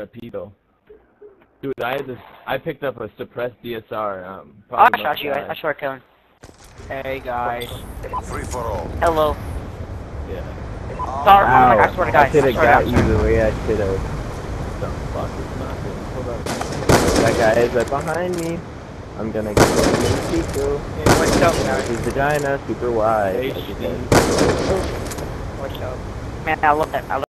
Rapido. Dude, I had this. I picked up a suppressed DSR. Um, Oh, I probably shot you. I, I die. short killing. Hey guys. Free for all. Hello. Yeah. Sorry, oh my god, I swear to God. I should have got you the way I should have. The fuck is not good. Hold up. That guy is right behind me. I'm gonna go to in Pico. Hey, what's up, guys? His vagina, super wide. Hey, like you Steve. What's up? Man, I love that. I love